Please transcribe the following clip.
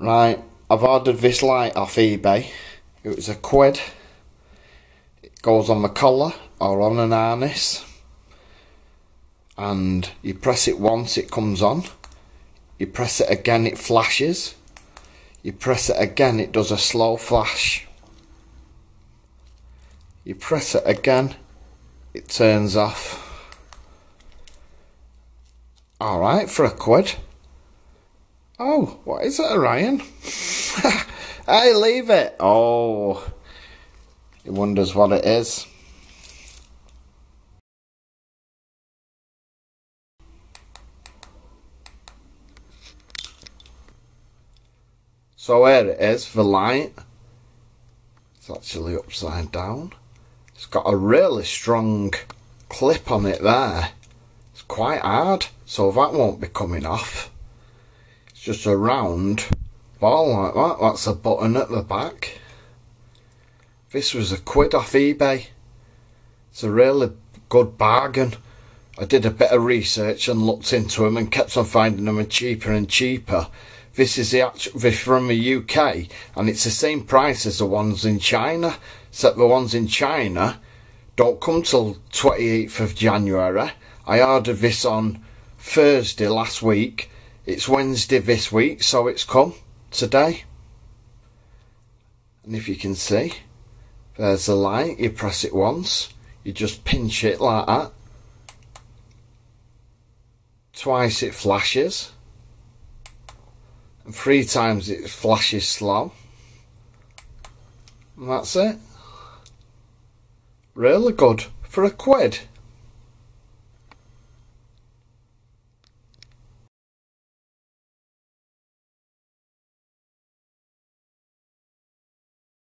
Right, I've ordered this light off eBay. It was a quid. It goes on the collar or on an harness. And you press it once, it comes on. You press it again, it flashes. You press it again, it does a slow flash. You press it again, it turns off. Alright, for a quid. Oh, what is it, Ryan? I leave it. Oh, he wonders what it is. So here it is, the light. It's actually upside down. It's got a really strong clip on it there. It's quite hard, so that won't be coming off. It's just a round ball like that. That's a button at the back. This was a quid off eBay. It's a really good bargain. I did a bit of research and looked into them and kept on finding them cheaper and cheaper. This is the actual, this from the UK and it's the same price as the ones in China, except the ones in China don't come till 28th of January. I ordered this on Thursday last week it's Wednesday this week, so it's come today. And if you can see, there's the light. You press it once, you just pinch it like that. Twice it flashes. And three times it flashes slow. And that's it. Really good for a quid.